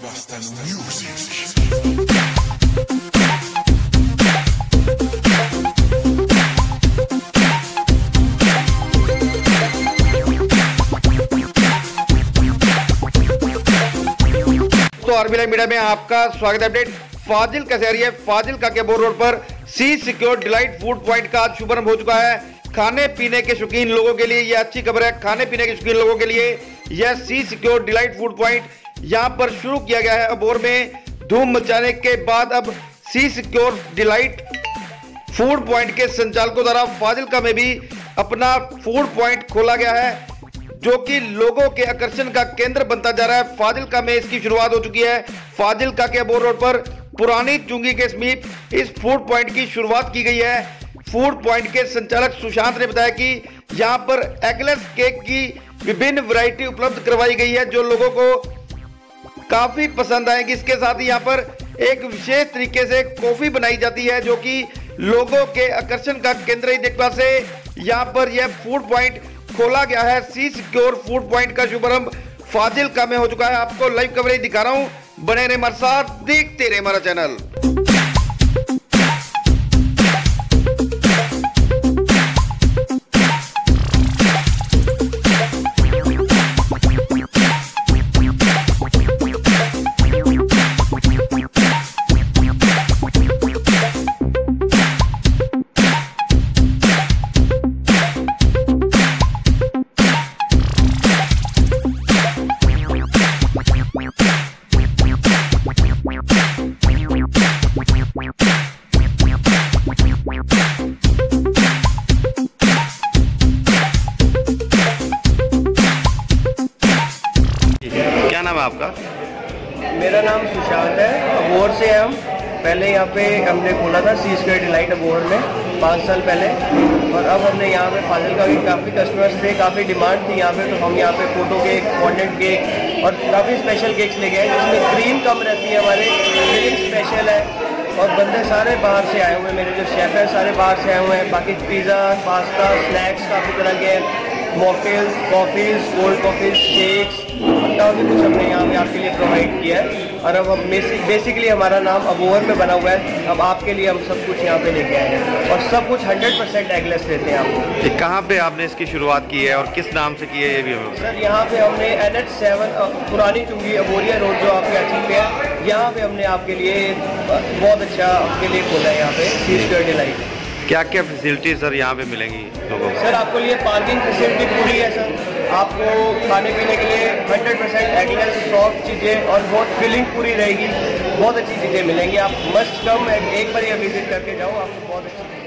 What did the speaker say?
Basta music. तो RBI media में आपका स्वागत अपडेट। फाजिल का शहरी है? फाजिल का के बोर रोड पर C secure delight food point का आज शुभारंभ हो चुका है। खाने पीने के शौकीन लोगों के लिए यह अच्छी खबर है। खाने पीने के शौकीन लोगों के लिए यह C secure delight food point यहाँ पर शुरू किया गया है। अबोर में धूम मचाने के बाद अब C secure delight food point के संचालकों द्वारा फाजिलका में भी अपना फ़ूड पॉइंट खोला गया है, जो कि लोगों के आकर्षण का केंद्र बनता जा रहा है। फाजिलका में इसकी शुरुआत हो चुकी है। फाजिलका के अबोर रोड पर पुरानी चुंगी के समीप इस फ़ूड पॉइंट की शुरुआत की गई है। फ़ूड पॉइंट के संचालक सुशांत ने बताया कि यहाँ पर एगलेस केक की विभिन्न वैरायटी उपलब्ध करवाई गई है, जो लोगों को काफ़ी पसंद आएगी। इसके साथ ही यहाँ पर एक विशेष तरीके से कॉफ़ी बनाई जाती है जो कि लोगों के आकर्षण का केंद्र ही। देख से यहाँ पर यह फ़ूड पॉइंट खोला गया है। सी सिक्योर फ़ूड पॉइंट का शुभारंभ फाजिल का में हो चुका है। आपको लाइव कवरेज दिखा रहा हूँ। बने रहे हमारे साथ, देखते रहे हमारा चैनल नाम है आपका? मेरा नाम सुशांत है। अबोहर से हैं हम पहले यहाँ पे हमने खोला था सी स्क्वेयर डिलाइट अबोहर में, पाँच साल पहले। और अब हमने यहाँ पे फाजिल का भी काफ़ी कस्टमर्स थे, काफ़ी डिमांड थी यहाँ पे तो हम यहाँ पे फ़ोटो केक फॉन्डेंट केक और काफ़ी स्पेशल केक्स लेके आए जिसमें क्रीम कम रहती है हमारे फिलिंग स्पेशल है। और बंदे सारे बाहर से आए हुए हैं, मेरे जो शेफ़ हैं, सारे बाहर से आए हुए हैं। बाकी पिज़्ज़ा पास्ता स्नैक्स काफ़ी तरह के हैं। Mocktails coffees cold coffees shakes काफ़ी कुछ हमने यहाँ पे आपके लिए प्रोवाइड किया है। और अब हम बेसिक बेसिकली हमारा नाम अबोहर में बना हुआ है। अब आपके लिए हम सब कुछ यहाँ पे लेके आए हैं। और सब कुछ 100 परसेंट एगलेस देते हैं आपको। कहाँ पे आपने इसकी शुरुआत की है और किस नाम से की है ये भी हमें सर यहाँ पे हमने एन एच सेवन पुरानी चुंगी अबोरिया रोड जो आपके अच्छी पे है यहाँ पे हमने आपके लिए बहुत अच्छा आपके लिए खोला है यहाँ पे सी स्क्वेयर डिलाइट क्या क्या फैसिलिटी सर यहाँ पे मिलेंगी लोगों को? सर, आपको लिए पार्किंग फैसिलिटी पूरी है, सर। आपको खाने पीने के लिए 100 परसेंट एग्रीकल सॉफ्ट चीज़ें और बहुत फीलिंग पूरी रहेगी। बहुत अच्छी चीज़ें मिलेंगी। आप मस्ट कम एक बार यह विज़िट करके जाओ, आपको बहुत अच्छी